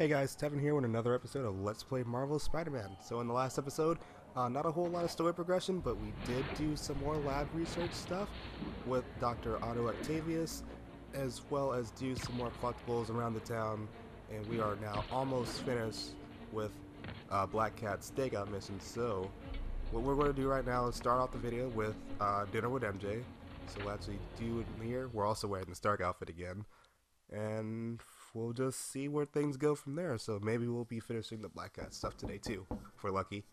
Hey guys, Tevin here with another episode of Let's Play Marvel Spider-Man. So in the last episode, uh, not a whole lot of story progression, but we did do some more lab research stuff with Dr. Otto Octavius, as well as do some more collectibles around the town, and we are now almost finished with uh, Black Cat's stakeout mission. So what we're going to do right now is start off the video with uh, dinner with MJ. So we'll actually do it here. We're also wearing the Stark outfit again. And we'll just see where things go from there. So maybe we'll be finishing the Black Cat stuff today too, if we're lucky.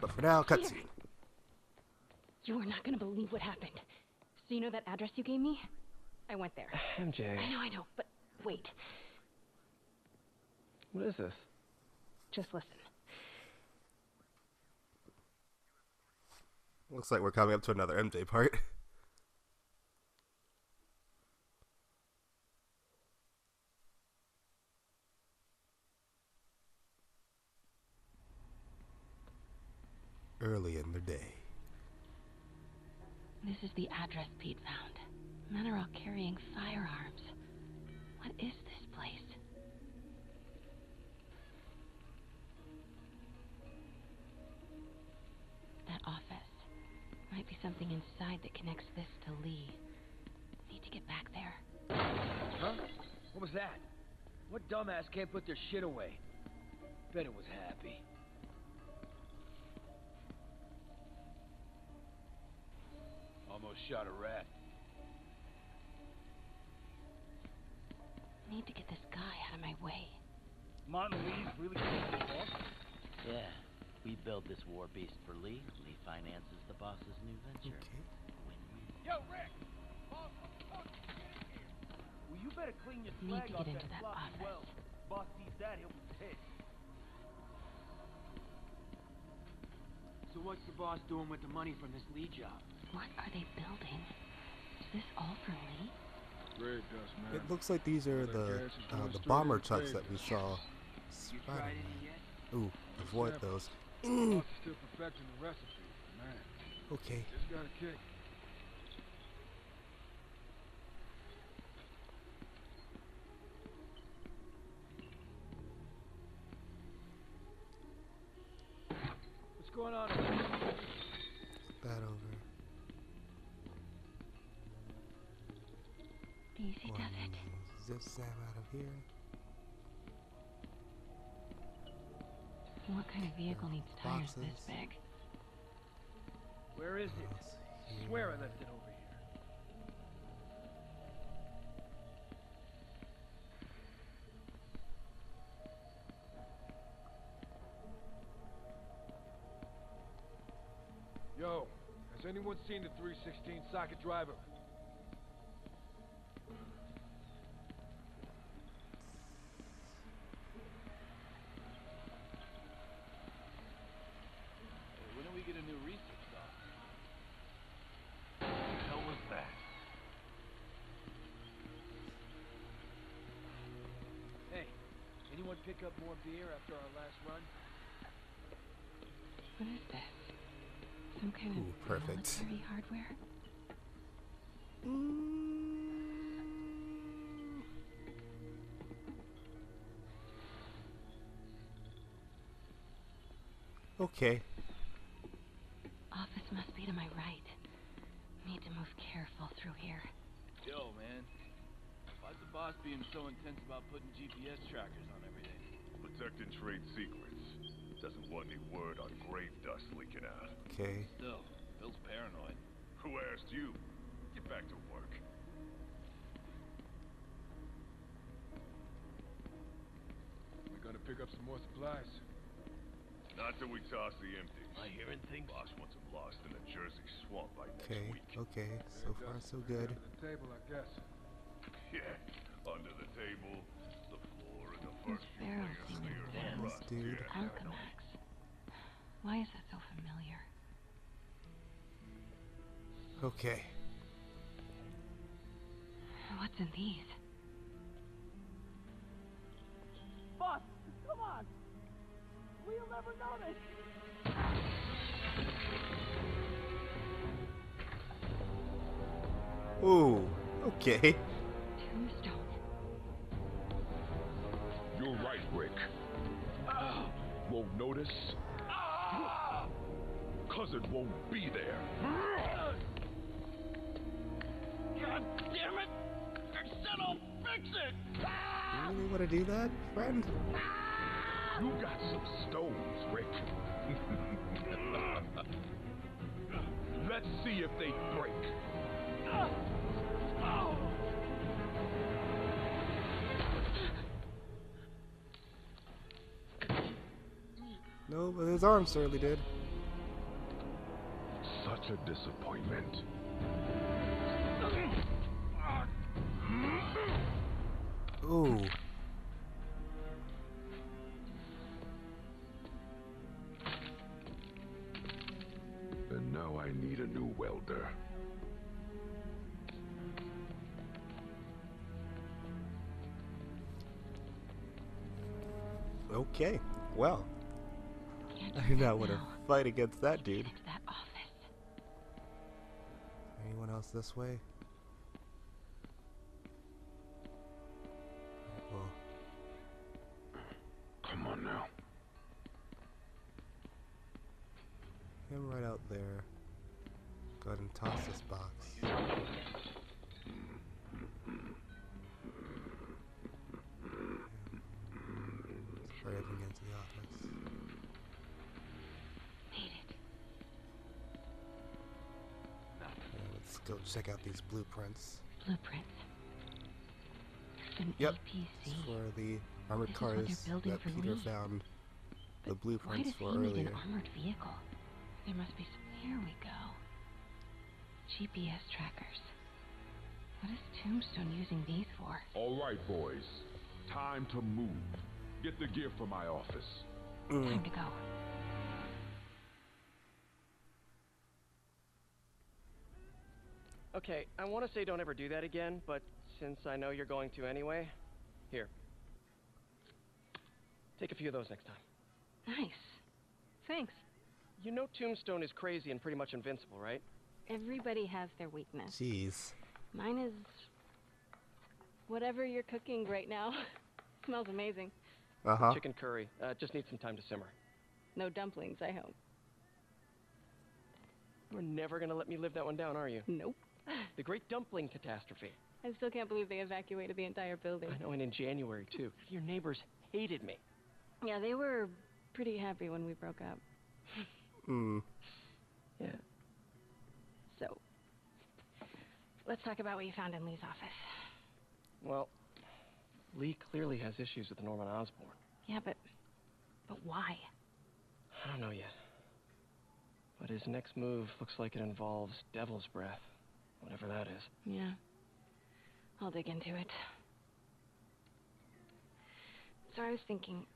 But for now, cutscene. You are not going to believe what happened. So you know that address you gave me? I went there. MJ, I know, I know, but wait. what is this? Just listen. Looks like we're coming up to another MJ part. Early in the day. This is the address Pete found. Men are all carrying firearms. What is this place? That office. Might be something inside that connects this to Lee. Need to get back there. Huh? What was that? What dumbass can't put their shit away? Bet it was happy. Almost shot a rat. I Need to get this guy out of my way. Martin Lee's really kicking the boss? Yeah. We build this war beast for Lee. Lee finances the boss's new venture. Okay. Win-win. Yo, Rick! Boss, what the fuck you getting here? Well, you better clean your Need swag to off get into that that office. well. Boss sees that, he'll be pissed. So what's the boss doing with the money from this Lee job? What are they building? Is this all for Lee? Red dust, man. It looks like these are the uh, the bomber into trucks that we saw. Spider-Man. Ooh, avoid those. Boss still perfecting the recipe, man. Okay. Just got a kick. What's going on? Zip Sam out of here. What kind of vehicle needs tires this big? Where is it? Else here. Swear I left it over here. Yo, has anyone seen the 316 socket driver? Pick up more beer after our last run? What is this? Some kind Ooh, of perfect. military hardware? Mm. Okay. Office must be to my right. Need to move careful through here. Yo, man. Why's the boss being so intense about putting GPS trackers on everything? Protecting trade secrets. Doesn't want any word on grave dust leaking out. Okay. Still, Bill's paranoid. Who asked you? Get back to work. We're gonna pick up some more supplies. Not till we toss the empties. Am I hearing things? Boss wants them lost in a Jersey swamp by next Okay. week. Okay. So far, so good. Under the table, I guess. Yeah, under the table, the floor, and the Those barrels layers seem clear of intense. rust. Dude. Alchemax. Why is that so familiar? Okay. What's in these? Boss, come on! We'll never notice! Ooh. Okay. Won't notice? Ah! Cause it won't be there. God damn it! I said I'll fix it! You really want to do that, friend? Ah! You got some stones, Rick. Let's see if they break. Ah! Oh! No, but his arm certainly did. Such a disappointment. Ooh. Want to fight against that dude. Get that office. Anyone else this way? Go check out these blueprints. Blueprints. An Yep. APC. For the armored This is what they're cars that Peter Lee. found the Why blueprints does for he need earlier. an armored vehicle? There must be some. Here we go. GPS trackers. What is Tombstone using these for? All right, boys. Time to move. Get the gear from my office. Mm. Time to go. Okay, I want to say don't ever do that again, but since I know you're going to anyway, here. Take a few of those next time. Nice. Thanks. You know Tombstone is crazy and pretty much invincible, right? Everybody has their weakness. Jeez. Mine is whatever you're cooking right now. Smells amazing. Uh huh. Chicken curry. Uh, just needs some time to simmer. No dumplings, I hope. You're never gonna let me live that one down, are you? Nope. The Great Dumpling Catastrophe. I still can't believe they evacuated the entire building. I know, and in January, too. Your neighbors hated me. Yeah, they were pretty happy when we broke up. Mm. Yeah. So, let's talk about what you found in Lee's office. Well, Lee clearly has issues with Norman Osborn. Yeah, but but why? I don't know yet. But his next move looks like it involves Devil's Breath. Whatever that is. Yeah. I'll dig into it. So I was thinking,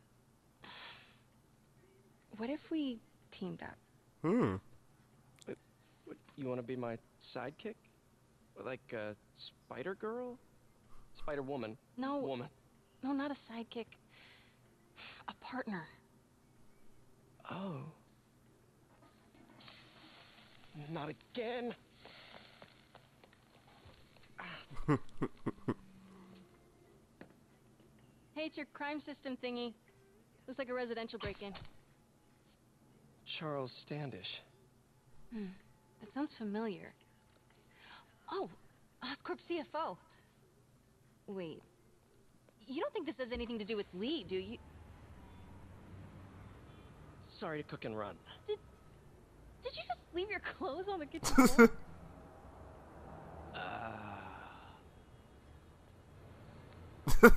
what if we teamed up? Hmm. What, you want to be my sidekick? Like a Spider Girl? Spider Woman. No, Woman. no, not a sidekick. A partner. Oh. Not again. Hey, it's your crime system thingy. Looks like a residential break-in. Charles Standish. Hmm. That sounds familiar. Oh, Oscorp CFO. Wait. You don't think this has anything to do with Lee, do you? Sorry to cook and run. Did you just leave your clothes on the kitchen floor? Where,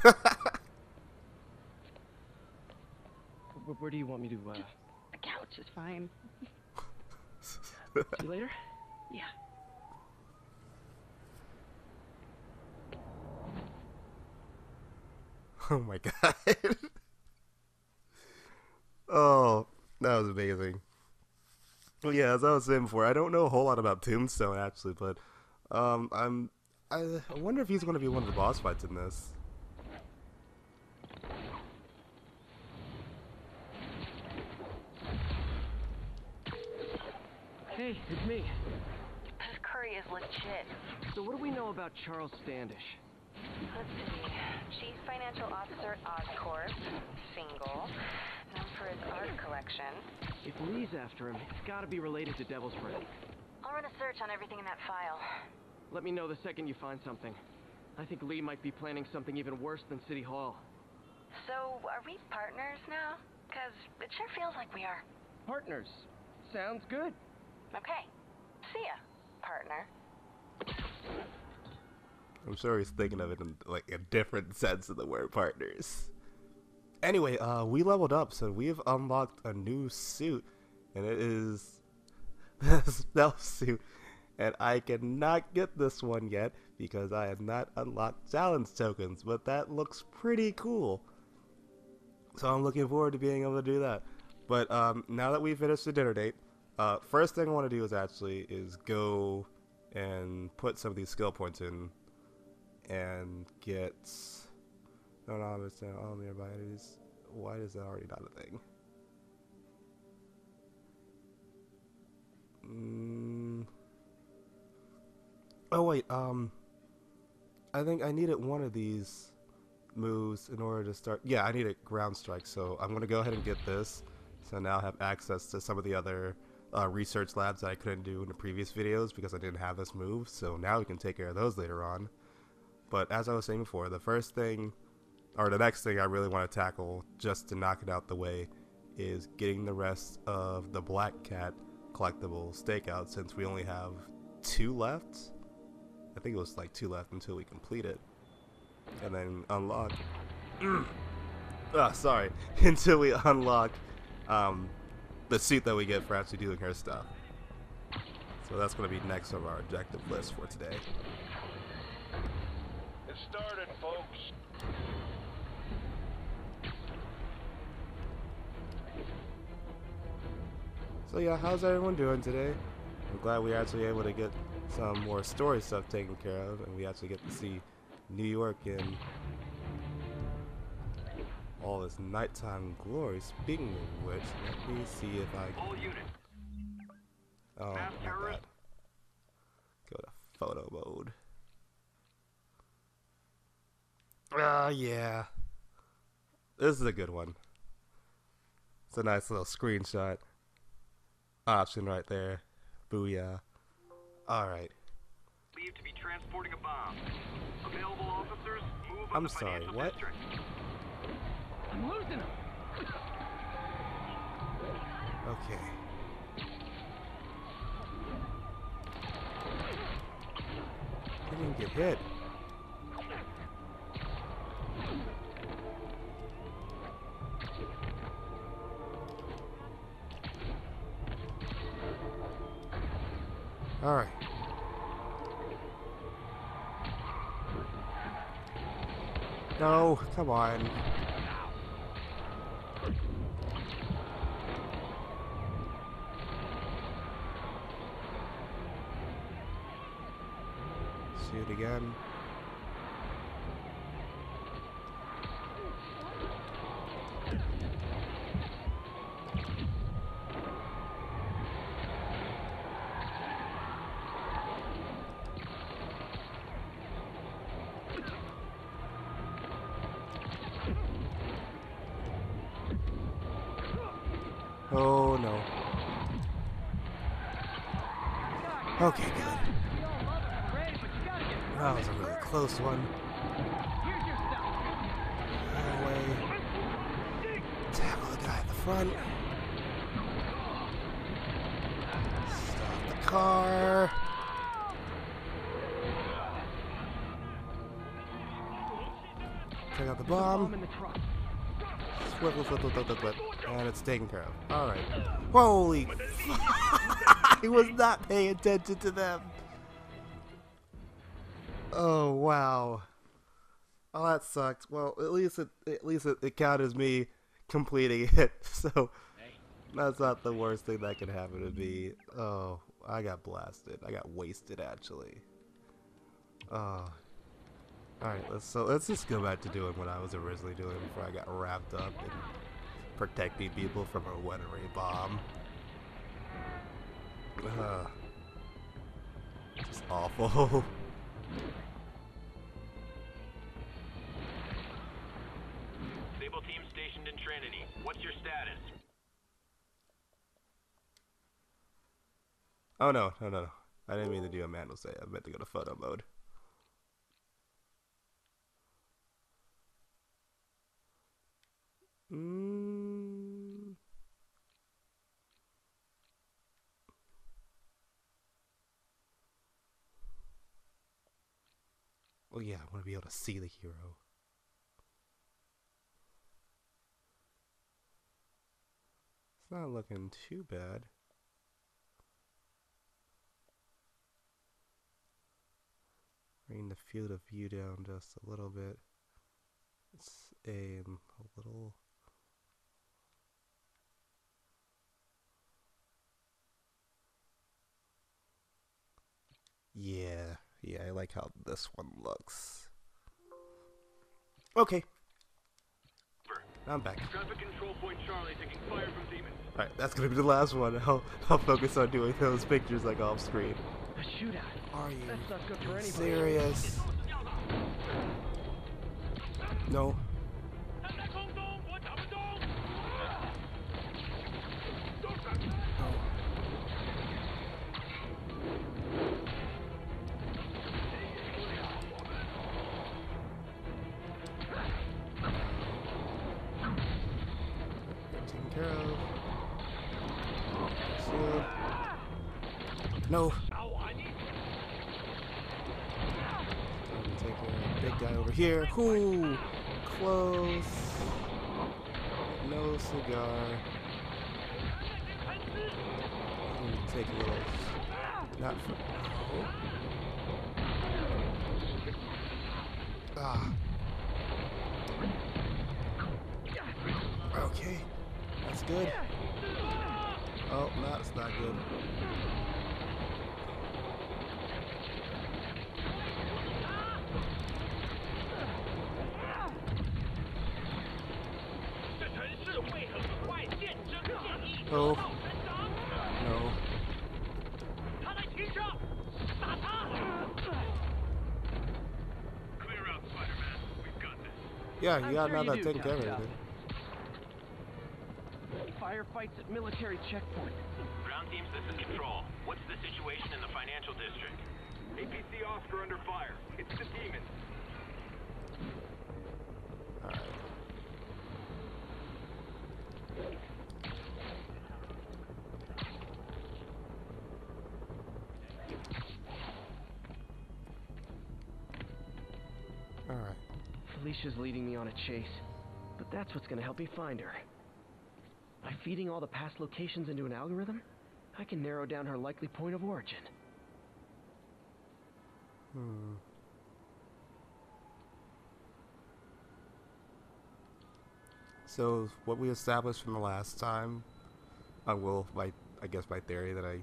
where do you want me to, uh, the couch is fine. see you later? Yeah. Oh my god. oh, that was amazing. Well, yeah, as I was saying before, I don't know a whole lot about Tombstone actually, but um, I'm I, I wonder if he's going to be one of the boss fights in this. Hey, it's me. This curry is legit. So what do we know about Charles Standish? Let's see. Chief Financial Officer at Oscorp. Single. Known for his art collection. If Lee's after him, it's gotta be related to Devil's Breath. I'll run a search on everything in that file. Let me know the second you find something. I think Lee might be planning something even worse than City Hall. So, are we partners now? Because it sure feels like we are. Partners. Sounds good. Okay. See ya, partner. I'm sure he's thinking of it in like a different sense of the word partners. Anyway, uh, we leveled up, so we have unlocked a new suit, and it is the stealth suit. And I cannot get this one yet because I have not unlocked challenge tokens, but that looks pretty cool. So I'm looking forward to being able to do that. But um, now that we've finished the dinner date, uh, first thing I want to do is actually is go and put some of these skill points in and get no no understand all nearby entities. Why is that already not a thing? Mm. Oh wait, um I think I needed one of these moves in order to start yeah, I need a ground strike, so I'm gonna go ahead and get this. So now I have access to some of the other uh, research labs that I couldn't do in the previous videos because I didn't have this move, so now we can take care of those later on. But as I was saying before, the first thing, or the next thing I really want to tackle just to knock it out the way is getting the rest of the Black Cat collectible stakeout since we only have two left. I think it was like two left until we complete it. And then unlock. ah, sorry. until we unlock um, the suit that we get for actually doing her stuff. So that's going to be next on our objective list for today. It started, folks. So yeah, how's everyone doing today? I'm glad we actually able to get some more story stuff taken care of, and we actually get to see New York in all this nighttime glory. Speaking of which, let me see if I can... All units. Oh, Mass not terrorist. Go to photo mode. Ah, yeah. This is a good one. It's a nice little screenshot. Option right there. Booyah. Alright. To be transporting a bomb. Available officers, move I'm sorry, what? I'm losing him. Okay. I didn't get hit. Alright. No, come on. Close one. Away. Tackle the guy at the front. Stop the car. Take out the bomb. swivel, swivel, swivel, and it's taken care of. All right. Holy! I was not paying attention to them. Oh wow. Oh, that sucked. Well, at least it at least it, it counted as me completing it. So that's not the worst thing that could happen to me. Oh, I got blasted. I got wasted actually. Oh. Alright, let's so let's just go back to doing what I was originally doing before I got wrapped up in protecting people from a weather bomb. Ugh. Just awful. Sable team stationed in Trinity. What's your status? Oh no, no, no, no. I didn't mean to do a manual say. I meant to go to photo mode. Mm. Well, yeah, I want to be able to see the hero. Not looking too bad. Bring the field of view down just a little bit. It's a, a little. Yeah, yeah, I like how this one looks. Okay. I'm back. Traffic control point Charlie taking fire from demons. Alright, that's gonna be the last one. I'll, I'll focus on doing those pictures like off screen. A shootout. Are you That's not good for serious? No. No. Take a big guy over here. Whoo! Close. No cigar. Ooh, Take a little. Not for. Ah. Okay. That's good. Oh, no, that's not good. Oh. No. Clear out, Spider-Man. We've got this. Yeah, you I'm got sure now you do, taken care of Top Firefights at military checkpoint. Ground teams, this is Control. What's the situation in the financial district? APC Oscar under fire. It's the demons. Alright. Alright. Felicia's leading me on a chase, but that's what's gonna help me find her. By feeding all the past locations into an algorithm, I can narrow down her likely point of origin. Hmm. So what we established from the last time, I will my I guess my theory that I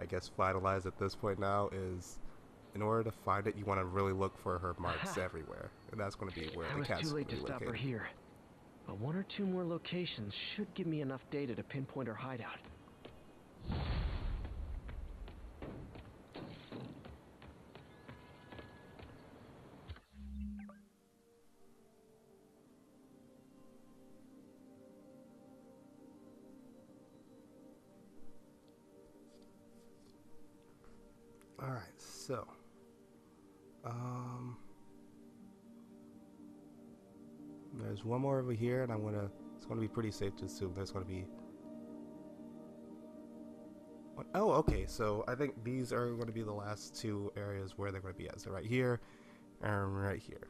I guess finalized at this point now is in order to find it you want to really look for her marks everywhere. And that's going to be where I the cat's too late to stop her located. here. But one or two more locations should give me enough data to pinpoint her hideout. Alright, so um there's one more over here and I'm gonna it's gonna be pretty safe to assume there's gonna be Oh, okay. So I think these are going to be the last two areas where they're going to be at. So right here and right here.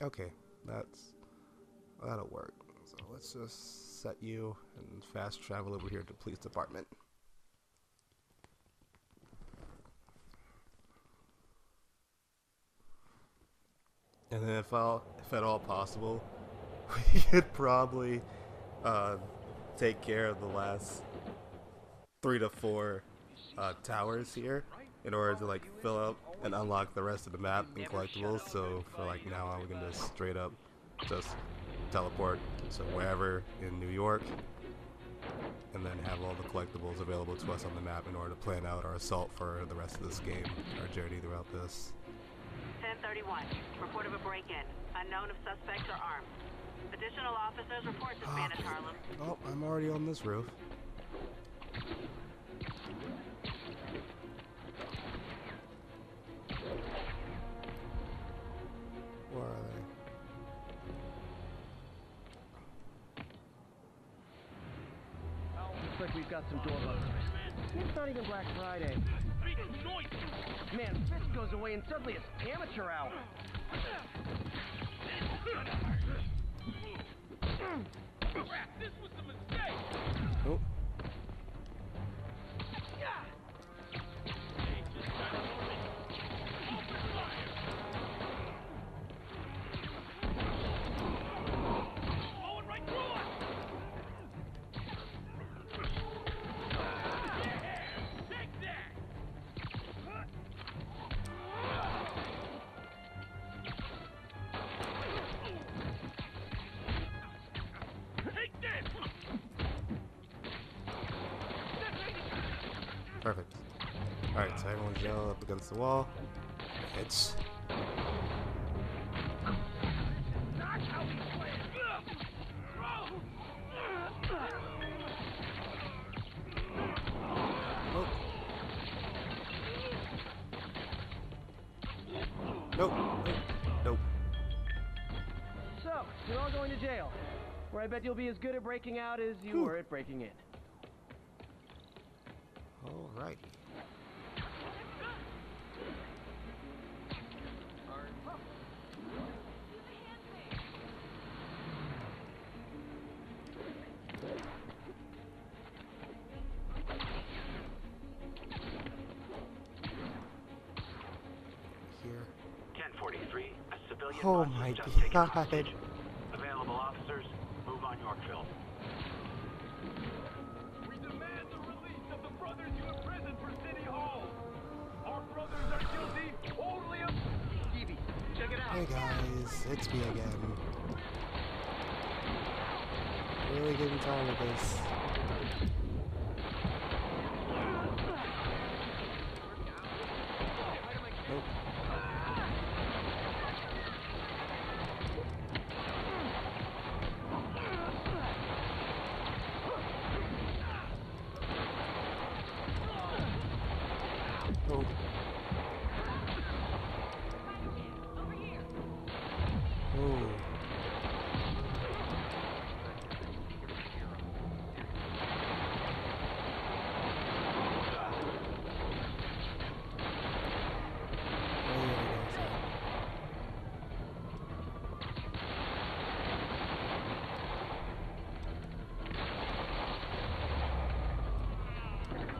Okay, that's that'll work. So let's just set you and fast travel over here to police department. And then if if at all possible, we could probably uh, take care of the last three to four uh, towers here in order to like fill up and unlock the rest of the map and collectibles. So for like now on, we can just straight up just teleport to wherever in New York, and then have all the collectibles available to us on the map in order to plan out our assault for the rest of this game, our journey throughout this. San 1031. Report of a break-in. Unknown if suspects are armed. Additional officers report to Spanish ah, Harlem. Oh, I'm already on this roof. Where are they? Looks like we've got some door buzzers. It's not even Black Friday. Man, Fisk goes away and suddenly it's amateur hour. Oh. Perfect. Alright, so everyone's yelling up against the wall. It's. Nope. Nope. Nope. Nope. So, you're all going to jail. Where I bet you'll be as good at breaking out as you Whew. were at breaking in. 1043, a civilian Oh my has just taken God. Available officers, move on Yorkville. We demand the release of the brothers you imprisoned for City Hall. Our brothers are guilty only of... Stevie, check it out. Hey guys, it's me again. Really getting tired of this.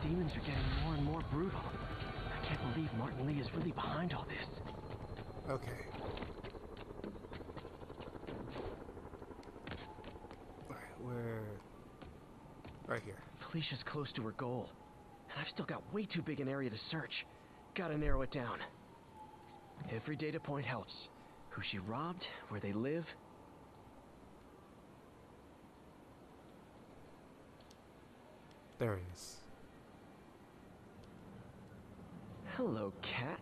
Demons are getting more and more brutal. I can't believe Martin Lee is really behind all this. Okay. Alright, where? Right here. Felicia's close to her goal. And I've still got way too big an area to search. Gotta narrow it down. Every data point helps. Who she robbed, where they live. There he is. Hello, cat.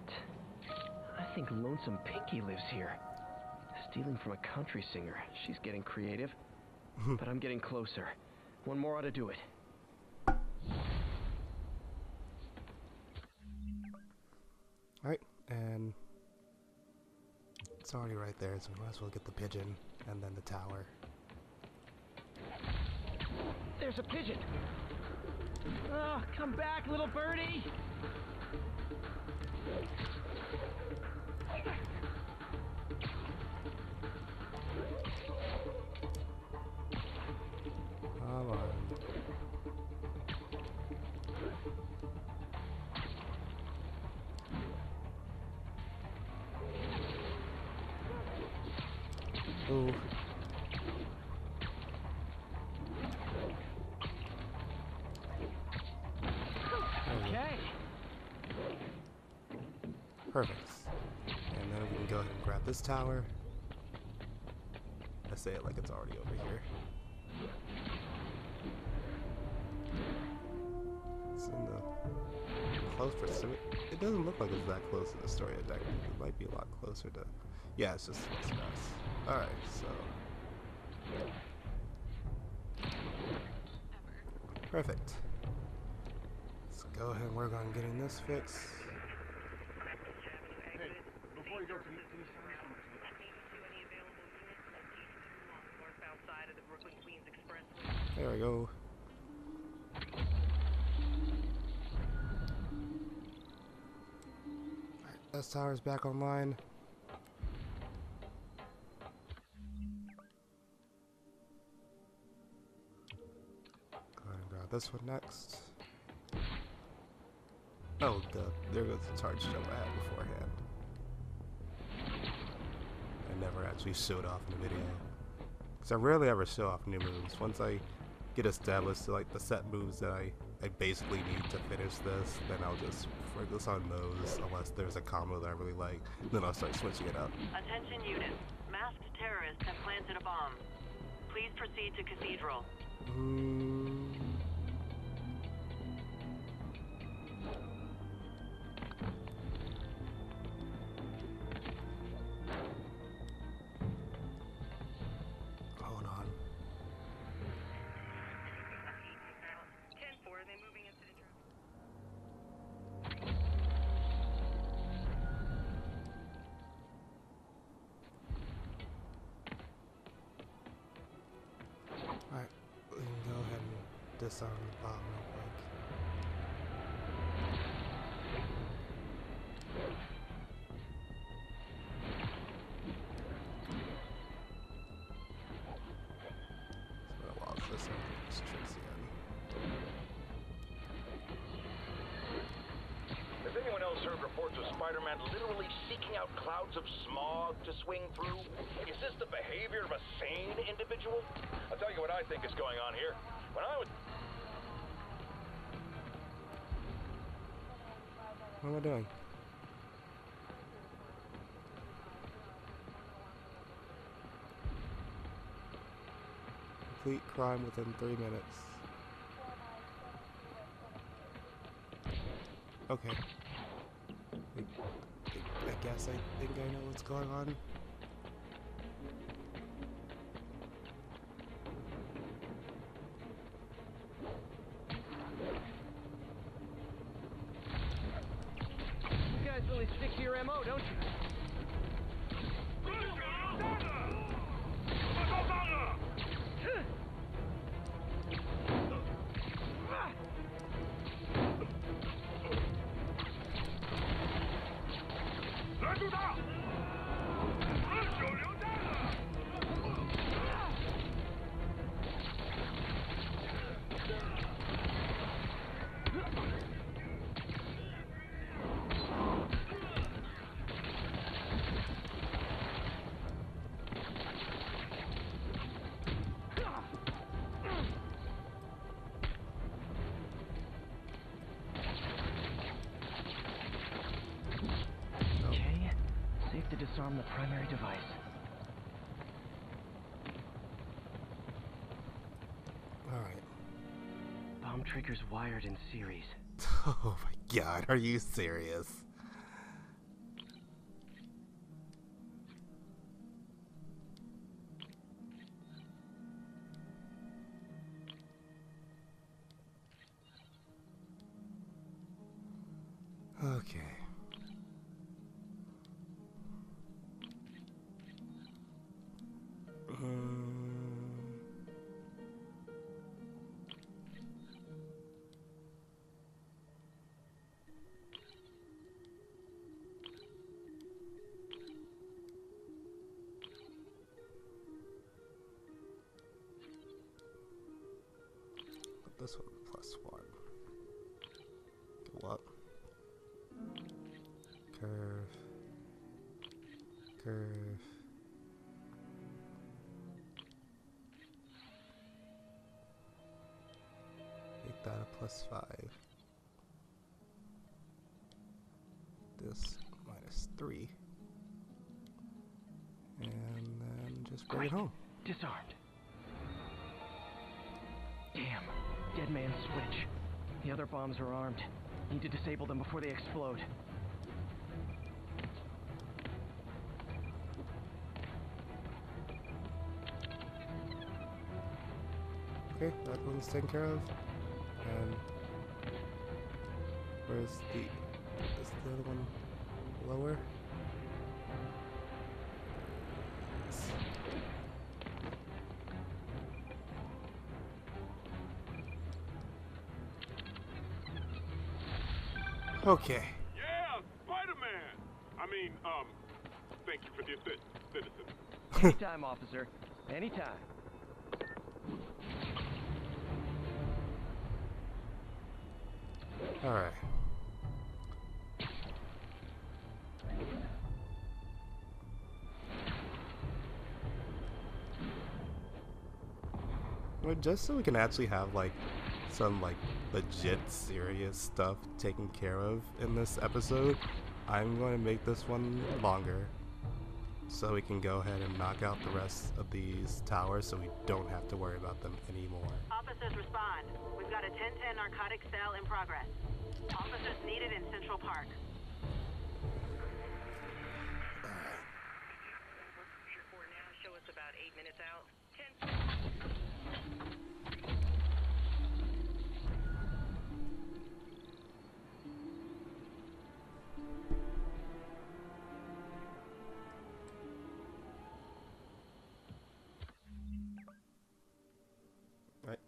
I think Lonesome Pinky lives here. Stealing from a country singer. She's getting creative. Hmm. but I'm getting closer. One more ought to do it. Alright, and it's already right there, so we might as well get the pigeon and then the tower. There's a pigeon! Oh, come back, little birdie! Ooh. Okay. Perfect. And then we can go ahead and grab this tower. I say it like it's already over here. It's in the close it doesn't look like it's that close to the story of Deckard. It might be a lot closer to. Yeah, it's just it's us. All right, so. Perfect. Let's go ahead and work on getting this fixed. There we go. Alright, S tower's back online. This one next. Oh, the, there goes the charge jump I had beforehand. I never actually showed off in the video. Because I rarely ever show off new moves. Once I get established to like the set moves that I, I basically need to finish this, then I'll just focus on those unless there's a combo that I really like. Then I'll start switching it up. Attention units. Masked terrorists have planted a bomb. Please proceed to Cathedral. Mm. Reports of Spider-Man literally seeking out clouds of smog to swing through? Is this the behavior of a sane individual? I'll tell you what I think is going on here. When I was... What am I doing? Complete crime within three minutes. Okay. I, guess I think I know what's going on. Alright. Bomb triggers wired in series. Oh my god, are you serious? This minus three. And then just bring it home. Disarmed. Damn. Dead man switch. The other bombs are armed. Need to disable them before they explode. Okay, that one's taken care of. And where's the the other one lower? Okay. Yeah, Spider-Man! I mean, um, thank you for the assist, citizen. Anytime, officer. Anytime. Just so we can actually have like some like legit serious stuff taken care of in this episode, I'm going to make this one longer so we can go ahead and knock out the rest of these towers so we don't have to worry about them anymore. Officers respond. We've got a 1010 narcotic cell in progress. Officers needed in Central Park.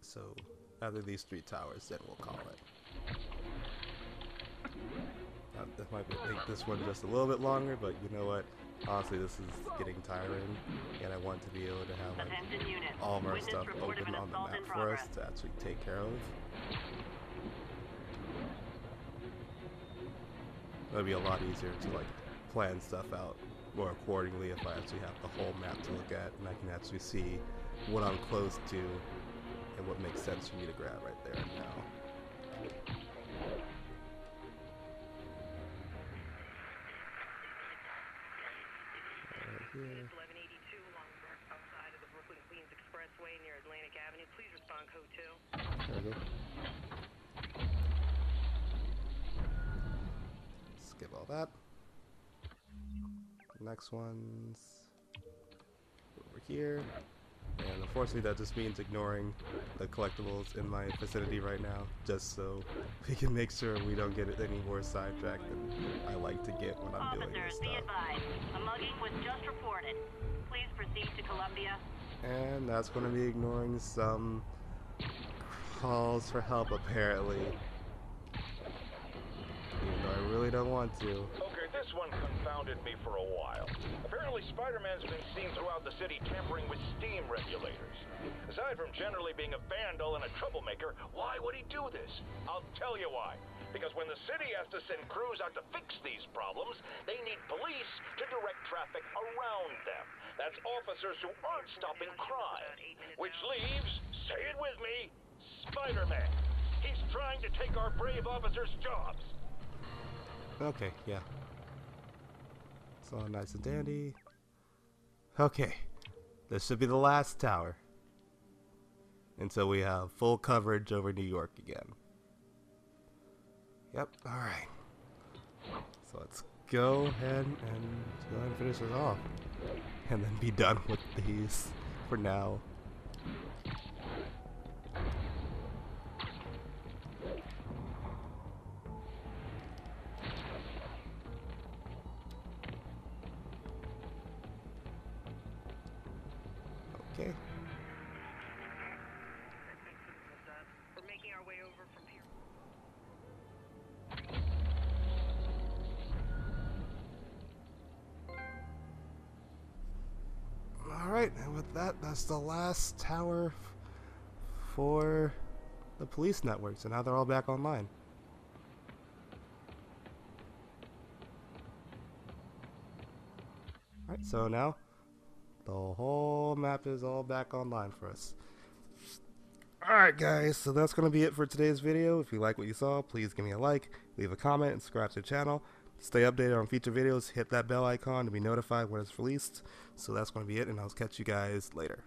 So after these three towers, then we'll call it. Uh, that might make this one just a little bit longer, but you know what? Honestly, this is getting tiring, and I want to be able to have like all of our Witness stuff open on the map for us to actually take care of. That'd be a lot easier to like plan stuff out more accordingly if I actually have the whole map to look at and I can actually see what I'm close to and what makes sense for me to grab right there and now. Right here. 1182 along outside of the Brooklyn Queens Expressway near Atlantic Avenue. Please respond code 2. There we go. Skip all that. Next one's over here. Unfortunately that just means ignoring the collectibles in my vicinity right now, just so we can make sure we don't get any more sidetracked than I like to get when I'm doing this Officers, stuff. advised. A mugging was just reported. Please proceed to Columbia. And that's going to be ignoring some calls for help apparently. Even though I really don't want to. This one confounded me for a while. Apparently, Spider-Man's been seen throughout the city tampering with steam regulators. Aside from generally being a vandal and a troublemaker, why would he do this? I'll tell you why. Because when the city has to send crews out to fix these problems, they need police to direct traffic around them. That's officers who aren't stopping crime. Which leaves, say it with me, Spider-Man. He's trying to take our brave officers' jobs. Okay, yeah. All nice and dandy. Okay. This should be the last tower. Until we have full coverage over New York again. Yep, alright. So let's go ahead and go ahead and finish this off. And then be done with these for now. That, that's the last tower for the police network. So now they're all back online. Alright, so now the whole map is all back online for us. Alright guys, so that's going to be it for today's video. If you like what you saw, please give me a like, leave a comment, and subscribe to the channel. Stay updated on future videos, hit that bell icon to be notified when it's released. So that's going to be it, and I'll catch you guys later.